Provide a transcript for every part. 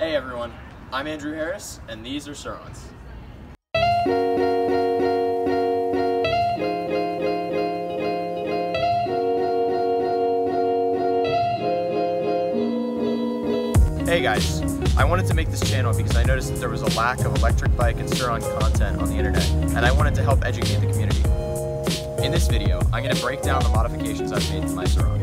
Hey everyone, I'm Andrew Harris, and these are Sur-Rons. Hey guys, I wanted to make this channel because I noticed that there was a lack of electric bike and Sur-Ron content on the internet, and I wanted to help educate the community. In this video, I'm going to break down the modifications I've made to my Sur-Ron.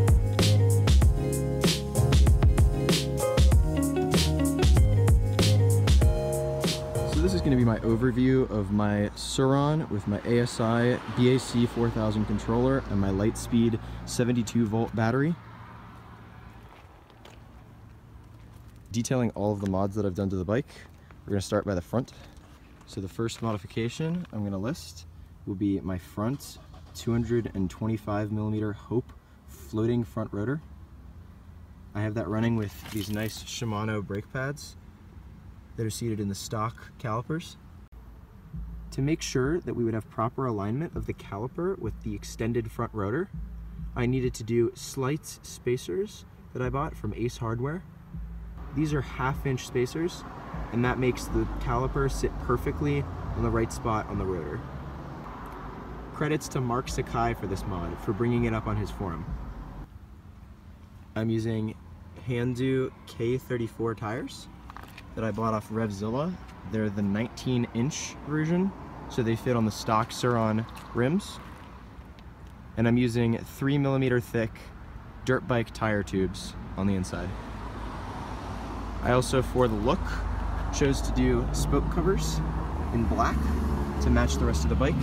Going to be my overview of my Sur-Ron with my ASI BAC 4000 controller and my Lightspeed 72 volt battery. Detailing all of the mods that I've done to the bike. We're going to start by the front. So the first modification I'm going to list will be my front 225 millimeter Hope floating front rotor. I have that running with these nice Shimano brake pads that are seated in the stock calipers. To make sure that we would have proper alignment of the caliper with the extended front rotor, I needed to do slight spacers that I bought from Ace Hardware. These are half inch spacers and that makes the caliper sit perfectly on the right spot on the rotor. Credits to Mark Sakai for this mod, for bringing it up on his forum. I'm using Heidenau K34 tires that I bought off Revzilla. They're the 19 inch version, so they fit on the stock Sur-Ron rims. And I'm using three millimeter thick dirt bike tire tubes on the inside. I also, for the look, chose to do spoke covers in black to match the rest of the bike.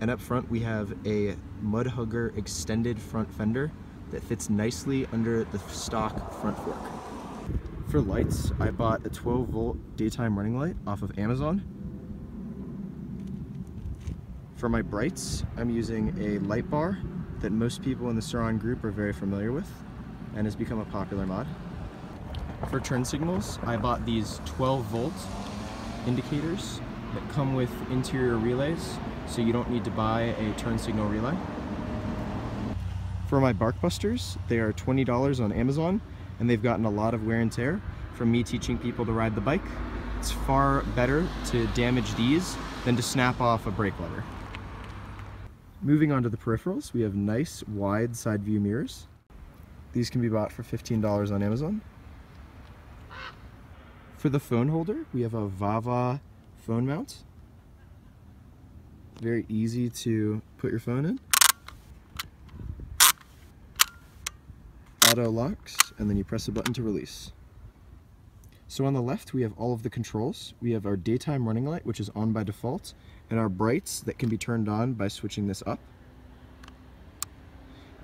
And up front we have a Mudhugger extended front fender that fits nicely under the stock front fork. For lights, I bought a 12 volt daytime running light off of Amazon. For my brights, I'm using a light bar that most people in the Sur-Ron group are very familiar with and has become a popular mod. For turn signals, I bought these 12 volt indicators that come with interior relays, so you don't need to buy a turn signal relay. For my Barkbusters, they are $20 on Amazon, and they've gotten a lot of wear and tear from me teaching people to ride the bike. It's far better to damage these than to snap off a brake lever. Moving on to the peripherals, we have nice wide side view mirrors. These can be bought for $15 on Amazon. For the phone holder, we have a Vava phone mount. Very easy to put your phone in. Auto locks, and then you press a button to release. So on the left, we have all of the controls. We have our daytime running light, which is on by default, and our brights that can be turned on by switching this up.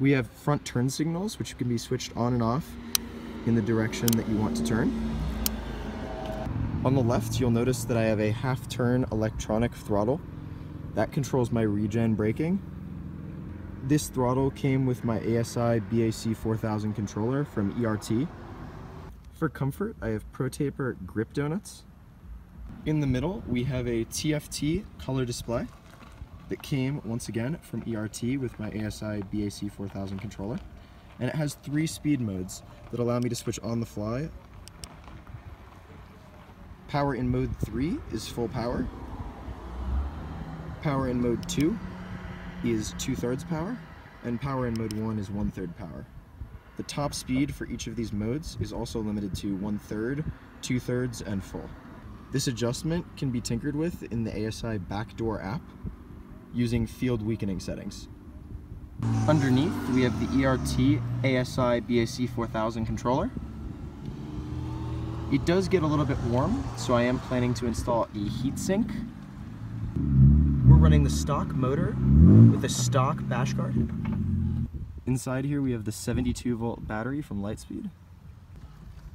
We have front turn signals, which can be switched on and off in the direction that you want to turn. On the left, you'll notice that I have a half turn electronic throttle. That controls my regen braking. This throttle came with my ASI BAC 4000 controller from ERT. For comfort, I have ProTaper grip donuts. In the middle, we have a TFT color display that came, once again, from ERT with my ASI BAC 4000 controller. And it has three speed modes that allow me to switch on the fly Power in mode 3 is full power. Power in mode 2 is 2 thirds power. And power in mode 1 is one-third power. The top speed for each of these modes is also limited to one third, 2 thirds, and full. This adjustment can be tinkered with in the ASI BacDoor app using field weakening settings. Underneath, we have the ERT ASI BAC 4000 controller. It does get a little bit warm, so I am planning to install a heatsink. We're running the stock motor with a stock bash guard. Inside here we have the 72 volt battery from Lightspeed.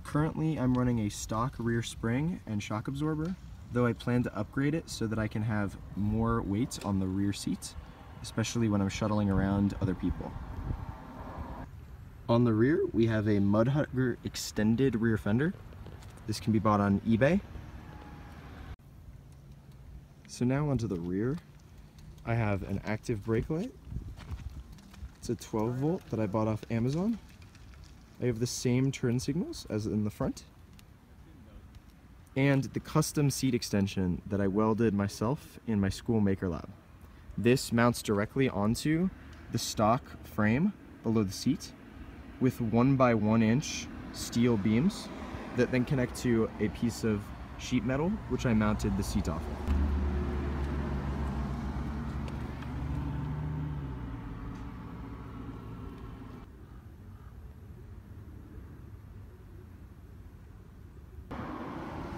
Currently I'm running a stock rear spring and shock absorber, though I plan to upgrade it so that I can have more weight on the rear seat, especially when I'm shuttling around other people. On the rear, we have a Mudhugger extended rear fender this can be bought on eBay. So now onto the rear. I have an active brake light. It's a 12 volt that I bought off Amazon. I have the same turn signals as in the front. and the custom seat extension that I welded myself in my school maker lab. This mounts directly onto the stock frame below the seat with one by one inch steel beams that then connect to a piece of sheet metal which I mounted the seat off of.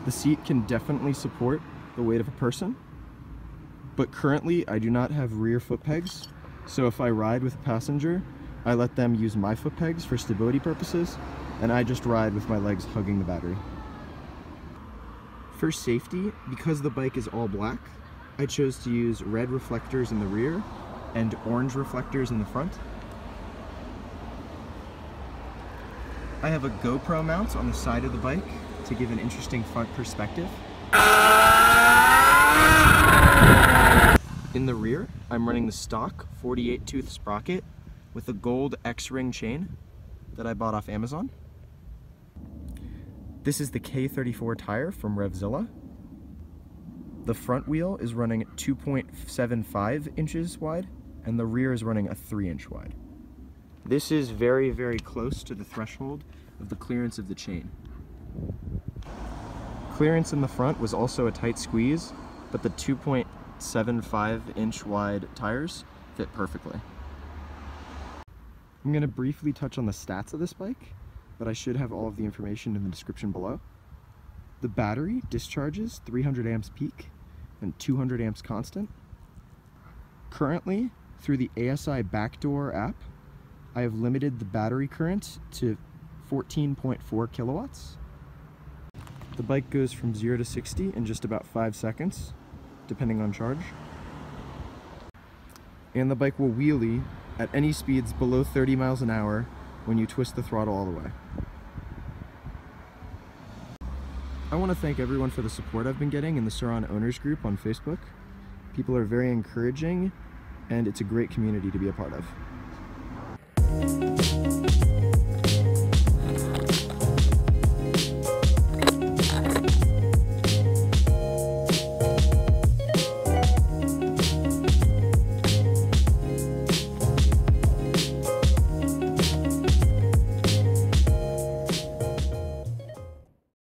The seat can definitely support the weight of a person, but currently I do not have rear foot pegs, so if I ride with a passenger, I let them use my foot pegs for stability purposes, and I just ride with my legs hugging the battery. For safety, because the bike is all black, I chose to use red reflectors in the rear and orange reflectors in the front. I have a GoPro mount on the side of the bike to give an interesting front perspective. In the rear, I'm running the stock 48 tooth sprocket with a gold X-ring chain that I bought off Amazon. This is the K34 tire from Revzilla. The front wheel is running 2.75 inches wide and the rear is running a 3 inch wide. This is very, very close to the threshold of the clearance of the chain. Clearance in the front was also a tight squeeze, but the 2.75 inch wide tires fit perfectly. I'm going to briefly touch on the stats of this bike, but I should have all of the information in the description below. The battery discharges 300 amps peak and 200 amps constant. Currently, through the ASI BacDoor app, I have limited the battery current to 14.4 kilowatts. The bike goes from 0 to 60 in just about 5 seconds, depending on charge. And the bike will wheelie at any speeds below 30 miles an hour when you twist the throttle all the way. I want to thank everyone for the support I've been getting in the Sur-Ron Owners Group on Facebook. People are very encouraging, and it's a great community to be a part of.